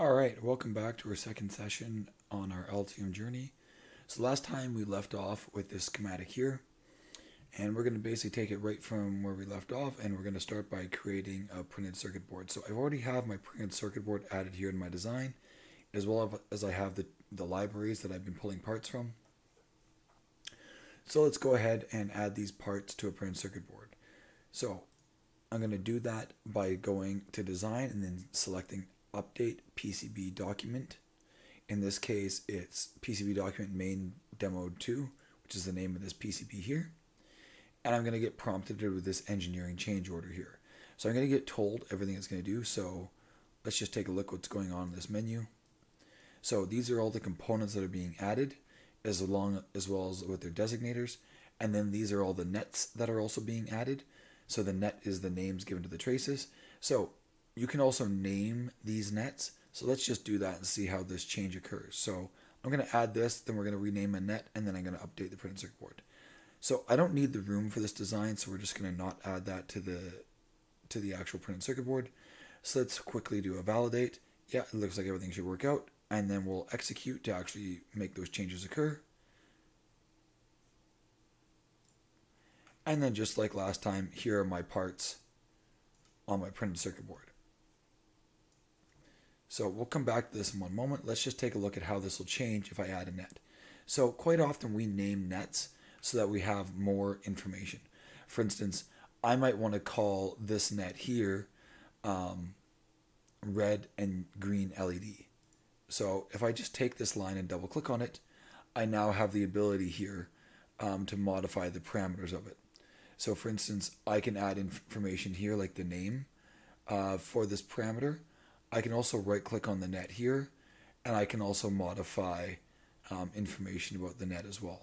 All right, welcome back to our second session on our Altium journey. So last time we left off with this schematic here, and we're going to basically take it right from where we left off, and we're going to start by creating a printed circuit board. So I already have my printed circuit board added here in my design, as well as I have the, the libraries that I've been pulling parts from. So let's go ahead and add these parts to a printed circuit board. So I'm going to do that by going to design and then selecting update PCB document. In this case, it's PCB document main demo 2, which is the name of this PCB here. And I'm going to get prompted with this engineering change order here. So I'm going to get told everything it's going to do. So let's just take a look what's going on in this menu. So these are all the components that are being added as long as well as with their designators. And then these are all the nets that are also being added. So the net is the names given to the traces. So you can also name these nets. So let's just do that and see how this change occurs. So I'm going to add this, then we're going to rename a net, and then I'm going to update the printed circuit board. So I don't need the room for this design, so we're just going to not add that to the to the actual printed circuit board. So let's quickly do a validate. Yeah, it looks like everything should work out, and then we'll execute to actually make those changes occur. And then just like last time, here are my parts on my printed circuit board. So we'll come back to this in one moment. Let's just take a look at how this will change if I add a net. So quite often we name nets so that we have more information. For instance, I might want to call this net here um, red and green LED. So if I just take this line and double click on it, I now have the ability here um, to modify the parameters of it. So for instance, I can add information here like the name uh, for this parameter. I can also right click on the net here and I can also modify um, information about the net as well.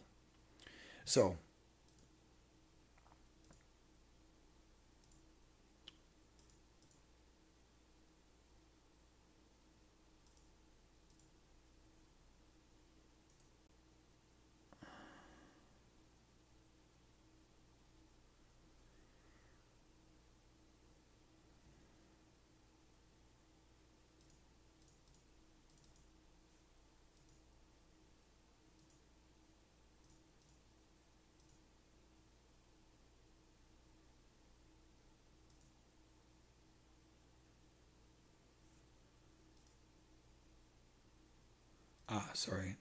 So Ah, sorry.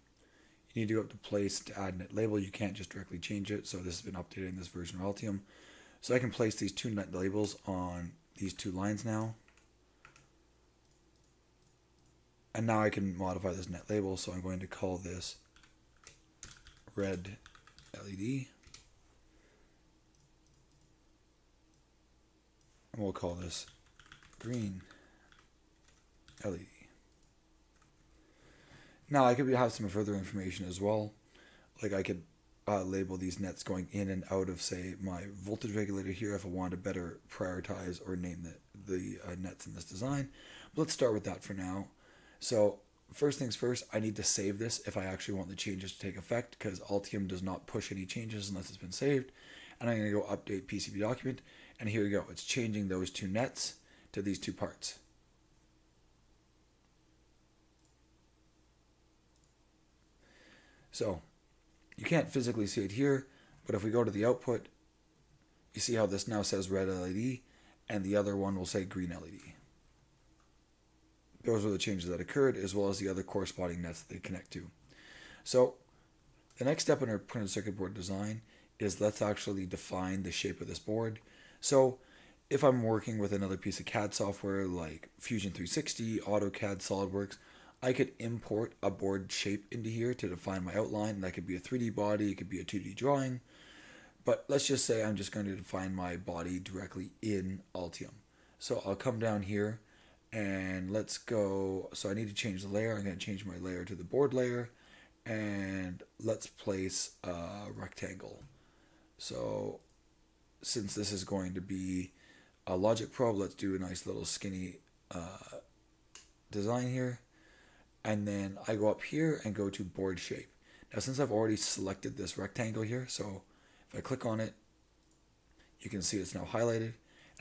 You need to go up to place to add net label. You can't just directly change it. So this has been updated in this version of Altium. So I can place these two net labels on these two lines now. And now I can modify this net label. So I'm going to call this red LED. And we'll call this green LED. Now I could have some further information as well. Like I could uh, label these nets going in and out of say my voltage regulator here if I want to better prioritize or name the, the uh, nets in this design. But let's start with that for now. So first things first, I need to save this if I actually want the changes to take effect because Altium does not push any changes unless it's been saved. And I'm going to go update PCB document and here we go. It's changing those two nets to these two parts. So you can't physically see it here, but if we go to the output, you see how this now says red LED and the other one will say green LED. Those are the changes that occurred as well as the other corresponding nets that they connect to. So the next step in our printed circuit board design is let's actually define the shape of this board. So if I'm working with another piece of CAD software like Fusion 360, AutoCAD, SolidWorks, I could import a board shape into here to define my outline. That could be a 3D body, it could be a 2D drawing. But let's just say I'm just going to define my body directly in Altium. So I'll come down here and let's go. So I need to change the layer. I'm going to change my layer to the board layer and let's place a rectangle. So since this is going to be a logic probe, let's do a nice little skinny uh, design here and then I go up here and go to board shape. Now since I've already selected this rectangle here, so if I click on it, you can see it's now highlighted.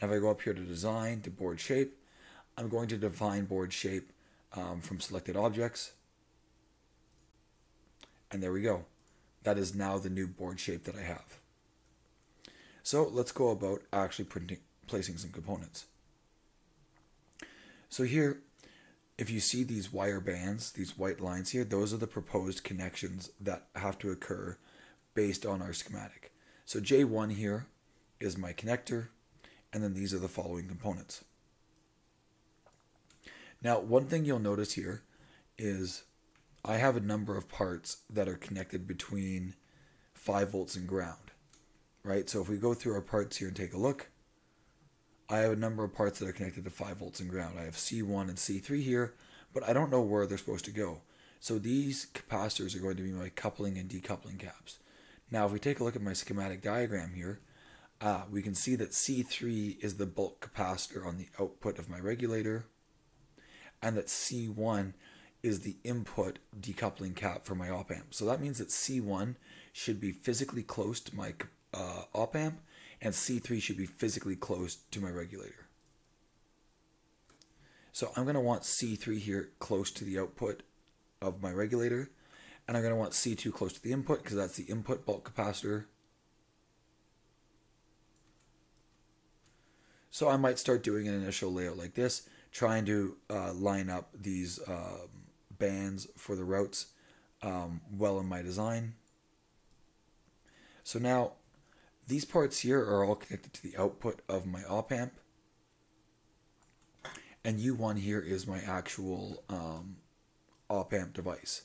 And if I go up here to design, to board shape, I'm going to define board shape um, from selected objects. And there we go. That is now the new board shape that I have. So let's go about actually printing, placing some components. So here, if you see these wire bands, these white lines here, those are the proposed connections that have to occur based on our schematic. So J1 here is my connector, and then these are the following components. Now, one thing you'll notice here is I have a number of parts that are connected between 5 volts and ground, right? So if we go through our parts here and take a look, I have a number of parts that are connected to 5 volts and ground. I have C1 and C3 here, but I don't know where they're supposed to go. So these capacitors are going to be my coupling and decoupling caps. Now, if we take a look at my schematic diagram here, uh, we can see that C3 is the bulk capacitor on the output of my regulator and that C1 is the input decoupling cap for my op amp. So that means that C1 should be physically close to my uh, op amp and C3 should be physically close to my regulator. So I'm going to want C3 here close to the output of my regulator and I'm going to want C2 close to the input because that's the input bulk capacitor. So I might start doing an initial layout like this trying to uh, line up these um, bands for the routes um, well in my design. So now these parts here are all connected to the output of my op amp. And U1 here is my actual um, op amp device.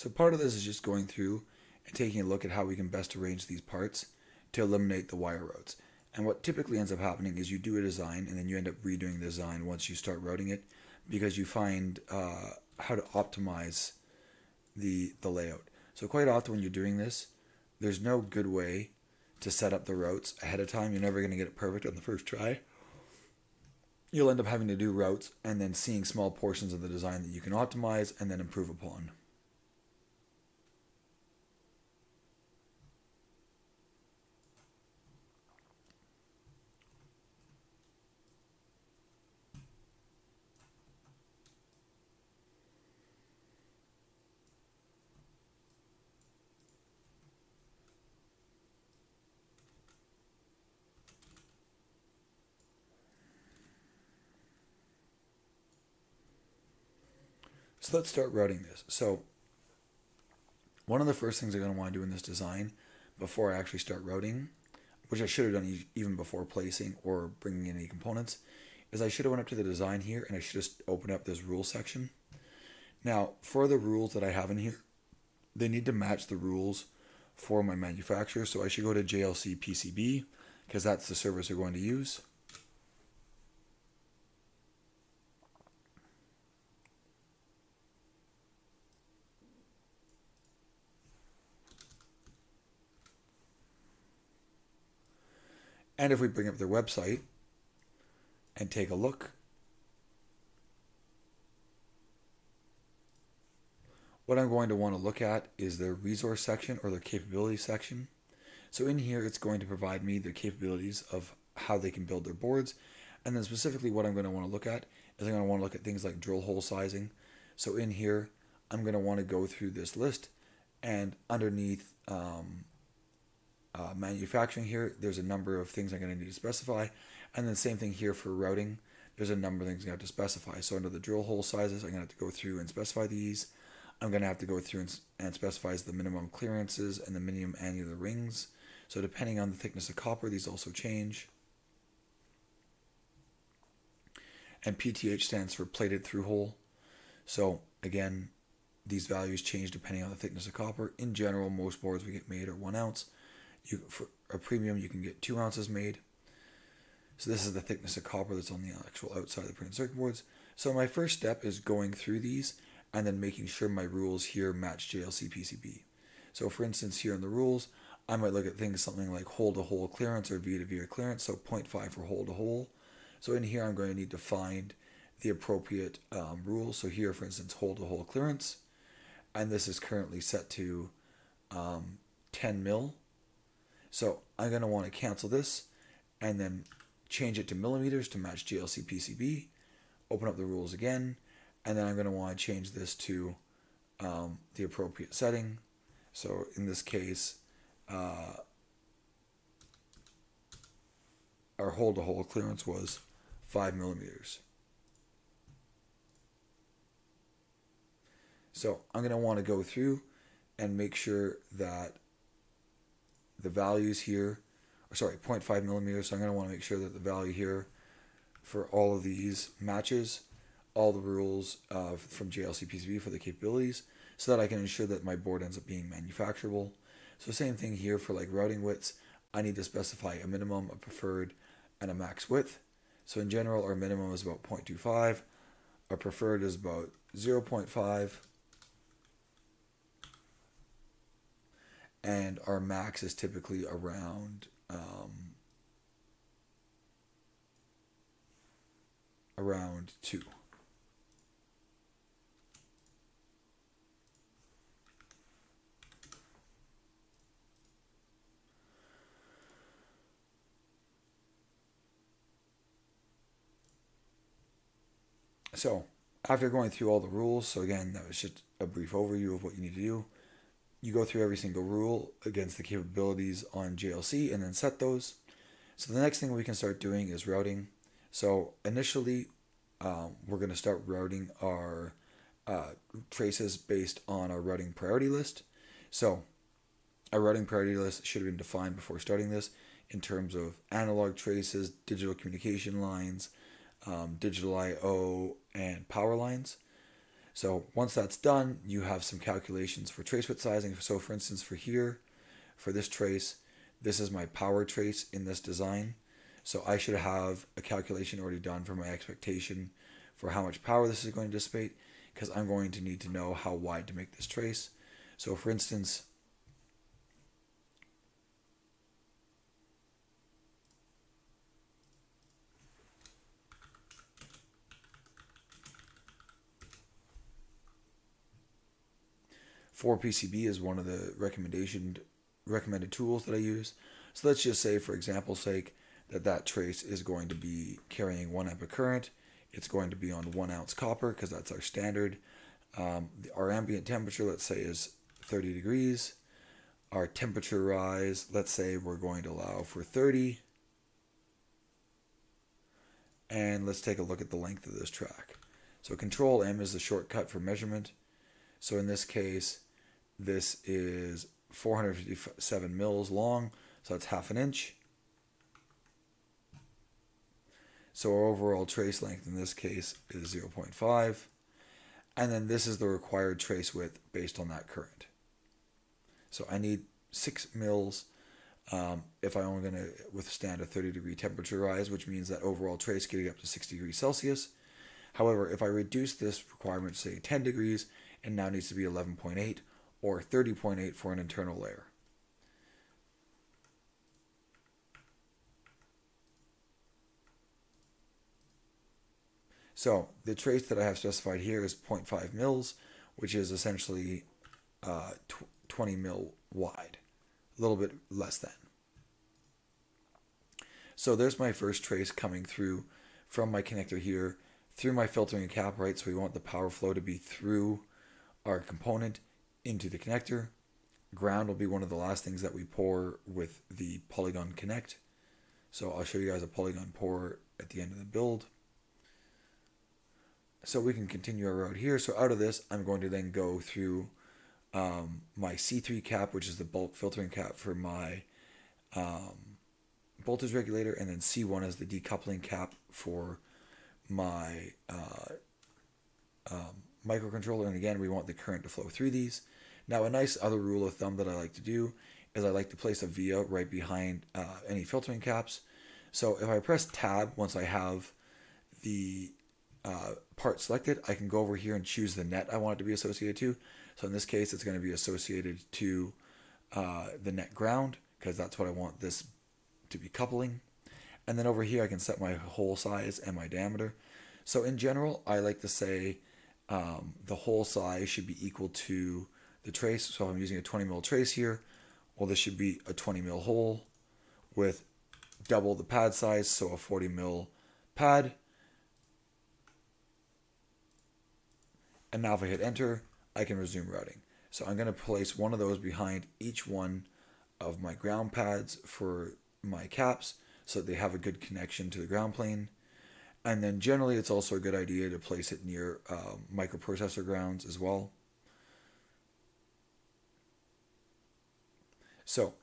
So part of this is just going through and taking a look at how we can best arrange these parts to eliminate the wire routes. And what typically ends up happening is you do a design and then you end up redoing the design once you start routing it because you find uh, how to optimize the, the layout. So quite often when you're doing this, there's no good way to set up the routes ahead of time. You're never going to get it perfect on the first try. You'll end up having to do routes and then seeing small portions of the design that you can optimize and then improve upon. So let's start routing this. So one of the first things I'm going to want to do in this design before I actually start routing, which I should have done even before placing or bringing in any components, is I should have went up to the design here and I should just open up this rule section. Now, for the rules that I have in here, they need to match the rules for my manufacturer. So I should go to JLC PCB because that's the service they're going to use. And if we bring up their website and take a look, what I'm going to want to look at is their resource section or their capability section. So in here, it's going to provide me the capabilities of how they can build their boards. And then specifically what I'm going to want to look at is I'm going to want to look at things like drill hole sizing. So in here, I'm going to want to go through this list and underneath um, uh, manufacturing here, there's a number of things I'm going to need to specify. And then same thing here for routing. There's a number of things I have to specify. So under the drill hole sizes, I'm going to have to go through and specify these. I'm going to have to go through and, and the minimum clearances and the minimum annular rings. So depending on the thickness of copper, these also change. And PTH stands for plated through hole. So again, these values change depending on the thickness of copper. In general, most boards we get made are one ounce. You for a premium, you can get two ounces made. So this is the thickness of copper that's on the actual outside of the printed circuit boards. So my first step is going through these and then making sure my rules here match JLC PCB. So for instance, here in the rules, I might look at things something like hole to hole clearance or V to V clearance, so 0.5 for hole to hole. So in here, I'm going to need to find the appropriate um, rule. So here, for instance, hole to hole clearance, and this is currently set to um, 10 mil. So I'm going to want to cancel this and then change it to millimeters to match JLC PCB, open up the rules again, and then I'm going to want to change this to um, the appropriate setting. So in this case, uh, our hole to hole clearance was 5 millimeters. So I'm going to want to go through and make sure that the values here, or sorry, 0.5 millimeters. So I'm going to want to make sure that the value here for all of these matches all the rules from JLCPCB for the capabilities so that I can ensure that my board ends up being manufacturable. So same thing here for like routing widths. I need to specify a minimum, a preferred, and a max width. So in general, our minimum is about 0.25. Our preferred is about 0.5. And our max is typically around um, around 2. So after going through all the rules, so again, that was just a brief overview of what you need to do. You go through every single rule against the capabilities on JLC and then set those. So the next thing we can start doing is routing. So initially, um, we're going to start routing our uh, traces based on our routing priority list. So our routing priority list should have been defined before starting this in terms of analog traces, digital communication lines, um, digital I/O, and power lines. So once that's done, you have some calculations for trace width sizing. So for instance, for here, for this trace, this is my power trace in this design. So I should have a calculation already done for my expectation for how much power this is going to dissipate because I'm going to need to know how wide to make this trace. So for instance, 4PCB is one of the recommendation recommended tools that I use. So let's just say, for example's sake, that that trace is going to be carrying one amp of current. It's going to be on one ounce copper because that's our standard. Um, our ambient temperature, let's say, is 30 degrees. Our temperature rise, let's say we're going to allow for 30. And let's take a look at the length of this track. So control M is the shortcut for measurement. So in this case, this is 457 mils long, so that's half an inch. So our overall trace length in this case is 0.5. And then this is the required trace width based on that current. So I need 6 mils um, if I'm only going to withstand a 30 degree temperature rise, which means that overall trace getting up to 60 degrees Celsius. However, if I reduce this requirement to say 10 degrees, it now needs to be 11.8 or 30.8 for an internal layer. So the trace that I have specified here is 0.5 mils, which is essentially uh, 20 mil wide, a little bit less than. So there's my first trace coming through from my connector here through my filtering cap, right? So we want the power flow to be through our component into the connector. Ground will be one of the last things that we pour with the Polygon Connect. So I'll show you guys a Polygon pour at the end of the build. so we can continue our route here. So out of this, I'm going to then go through um, my C3 cap, which is the bulk filtering cap for my um, voltage regulator, and then C1 is the decoupling cap for my uh, um, microcontroller. And again, we want the current to flow through these. Now, a nice other rule of thumb that I like to do is I like to place a via right behind uh, any filtering caps. So if I press tab once I have the uh, part selected, I can go over here and choose the net I want it to be associated to. So in this case, it's going to be associated to uh, the net ground because that's what I want this to be coupling. And then over here, I can set my hole size and my diameter. So in general, I like to say um, the hole size should be equal to the trace. So I'm using a 20 mil trace here, well, this should be a 20 mil hole with double the pad size, so a 40 mil pad. And now if I hit enter, I can resume routing. So I'm going to place one of those behind each one of my ground pads for my caps so they have a good connection to the ground plane. And then generally it's also a good idea to place it near uh, microprocessor grounds as well. So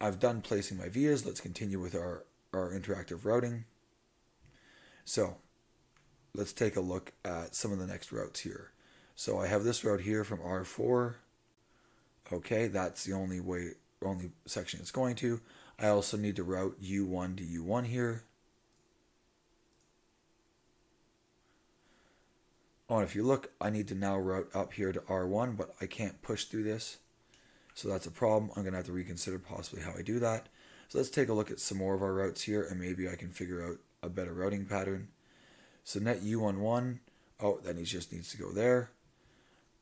I've done placing my vias. Let's continue with our, our interactive routing. So let's take a look at some of the next routes here. So I have this route here from R4. Okay, that's the only way, only section it's going to. I also need to route U1 to U1 here. Oh, and if you look, I need to now route up here to R1, but I can't push through this. So that's a problem. I'm going to have to reconsider possibly how I do that. So let's take a look at some more of our routes here and maybe I can figure out a better routing pattern. So net U11, oh, that needs, just needs to go there.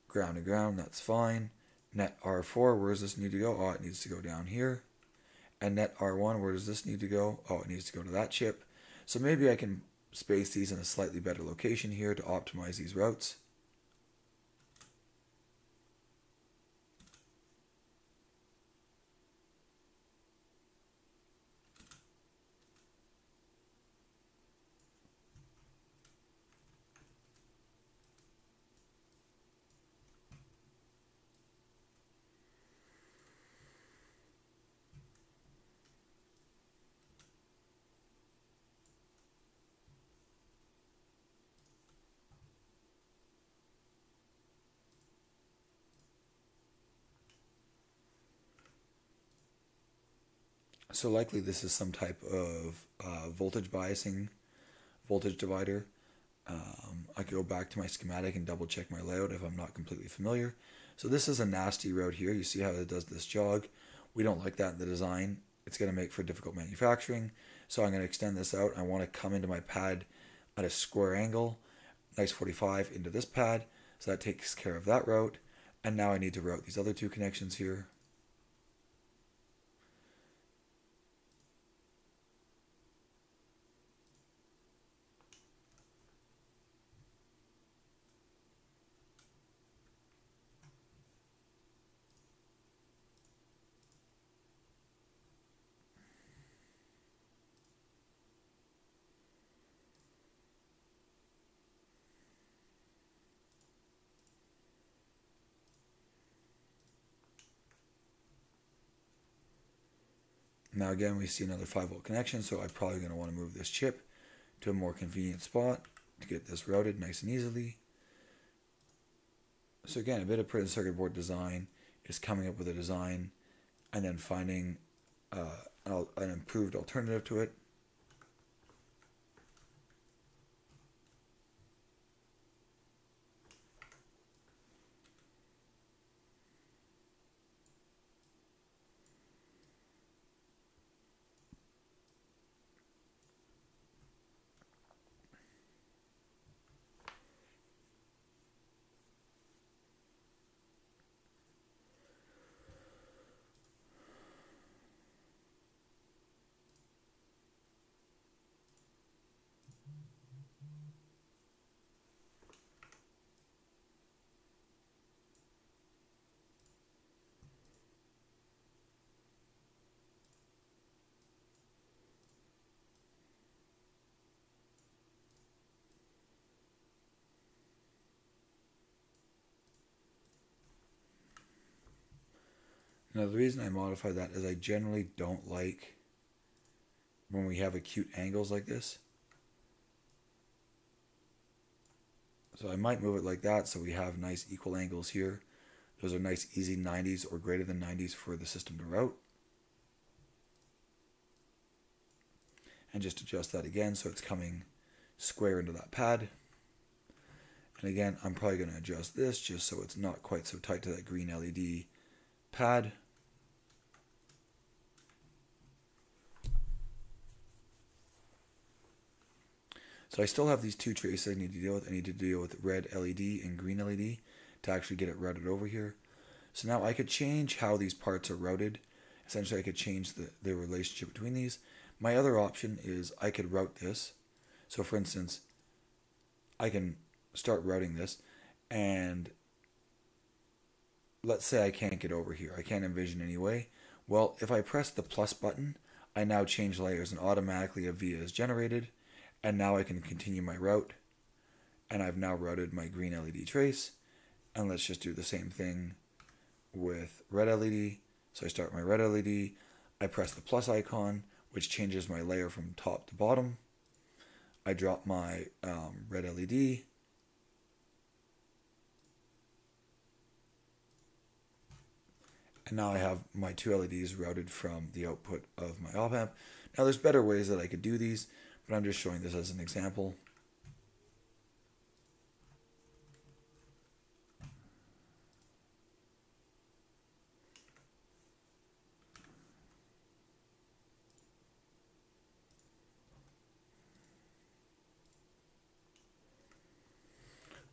Ground to ground, that's fine. Net R4, where does this need to go? Oh, it needs to go down here. And net R1, where does this need to go? Oh, it needs to go to that chip. So maybe I can space these in a slightly better location here to optimize these routes. So likely this is some type of uh, voltage biasing, voltage divider. Um, I could go back to my schematic and double check my layout if I'm not completely familiar. So this is a nasty road here. You see how it does this jog. We don't like that in the design. It's going to make for difficult manufacturing. So I'm going to extend this out. I want to come into my pad at a square angle, nice 45 into this pad. So that takes care of that route. And now I need to route these other two connections here. Now again, we see another 5 volt connection, so I'm probably going to want to move this chip to a more convenient spot to get this routed nice and easily. So again, a bit of printed circuit board design is coming up with a design and then finding uh, an improved alternative to it Now the reason I modify that is I generally don't like when we have acute angles like this. So I might move it like that so we have nice equal angles here. Those are nice easy 90s or greater than 90s for the system to route. And just adjust that again so it's coming square into that pad. And again, I'm probably going to adjust this just so it's not quite so tight to that green LED pad. I still have these two traces I need to deal with. I need to deal with red LED and green LED to actually get it routed over here. So now I could change how these parts are routed. Essentially, I could change the, the relationship between these. My other option is I could route this. So for instance, I can start routing this and let's say I can't get over here. I can't envision any way. Well, if I press the plus button, I now change layers and automatically a via is generated and now I can continue my route. And I've now routed my green LED trace and let's just do the same thing with red LED so I start my red LED I press the plus icon which changes my layer from top to bottom. I drop my um, red LED and now I have my two LEDs routed from the output of my op amp. Now there's better ways that I could do these but I'm just showing this as an example.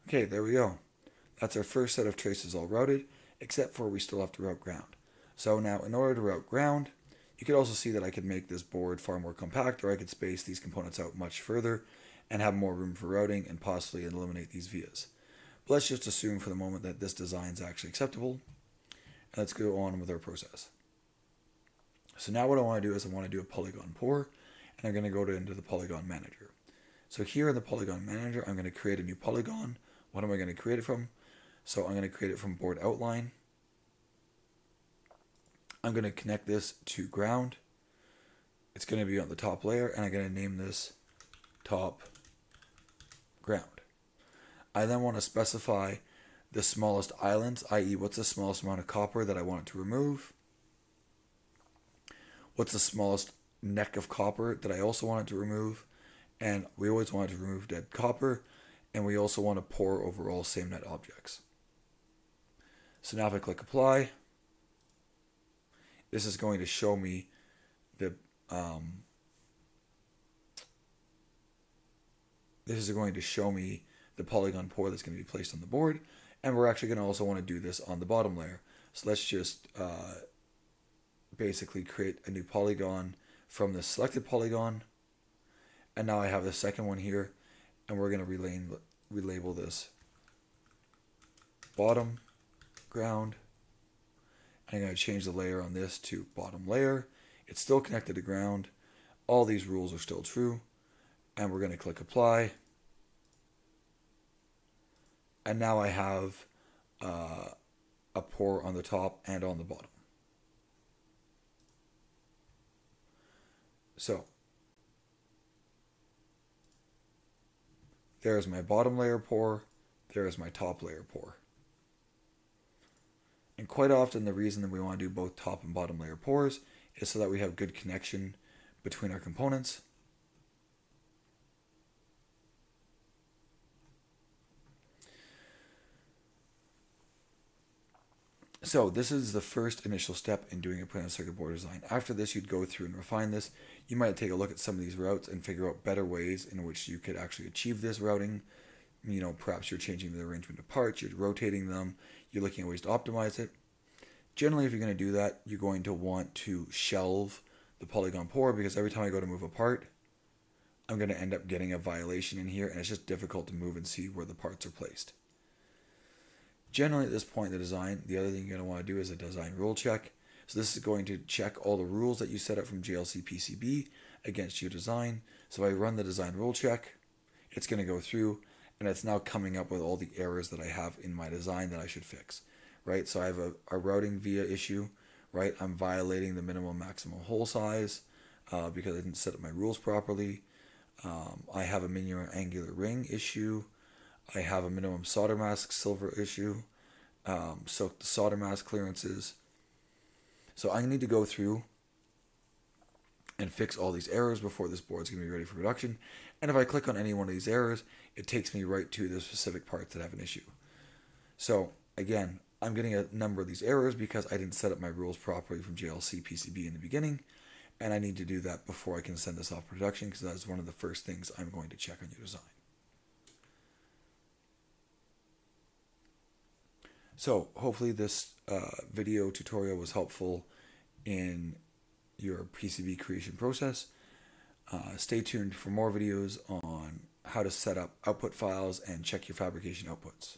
Okay, there we go. That's our first set of traces all routed, except for we still have to route ground. So now in order to route ground, you could also see that I could make this board far more compact or I could space these components out much further and have more room for routing and possibly eliminate these vias. But let's just assume for the moment that this design is actually acceptable. And let's go on with our process. So now what I want to do is I want to do a polygon pour and I'm going to go to, into the polygon manager. So here in the polygon manager, I'm going to create a new polygon. What am I going to create it from? So I'm going to create it from board outline. I'm going to connect this to ground. It's going to be on the top layer, and I'm going to name this top ground. I then want to specify the smallest islands, i.e. what's the smallest amount of copper that I want to remove. What's the smallest neck of copper that I also want to remove. And we always want to remove dead copper. And we also want to pour over all same net objects. So now if I click apply, this is going to show me the um, this is going to show me the polygon pour that's going to be placed on the board and we're actually going to also want to do this on the bottom layer. So let's just uh, basically create a new polygon from the selected polygon. And now I have the second one here and we're going to relabel, relabel this bottom ground I'm going to change the layer on this to bottom layer. It's still connected to ground. All these rules are still true. And we're going to click apply. And now I have uh, a pour on the top and on the bottom. So there's my bottom layer pour. There's my top layer pour. And quite often the reason that we want to do both top and bottom layer pours is so that we have good connection between our components. So this is the first initial step in doing a printed circuit board design. After this, you'd go through and refine this. You might take a look at some of these routes and figure out better ways in which you could actually achieve this routing. You know, perhaps you're changing the arrangement of parts, you're rotating them, you're looking at ways to optimize it. Generally, if you're going to do that, you're going to want to shelve the polygon pour because every time I go to move a part, I'm going to end up getting a violation in here and it's just difficult to move and see where the parts are placed. Generally at this point in the design, the other thing you're going to want to do is a design rule check. So this is going to check all the rules that you set up from JLC PCB against your design. So if I run the design rule check, it's going to go through and it's now coming up with all the errors that I have in my design that I should fix, right? So I have a, a routing via issue right? I'm violating the minimum maximum hole size uh, because I didn't set up my rules properly. Um, I have a minimum annular ring issue. I have a minimum solder mask sliver issue. Um, so the solder mask clearances. So I need to go through and fix all these errors before this board's going to be ready for production. And if I click on any one of these errors, it takes me right to the specific parts that have an issue. So again, I'm getting a number of these errors because I didn't set up my rules properly from JLC PCB in the beginning. And I need to do that before I can send this off production because that is one of the first things I'm going to check on your design. So hopefully this uh, video tutorial was helpful in your PCB creation process. Uh, stay tuned for more videos on how to set up output files and check your fabrication outputs.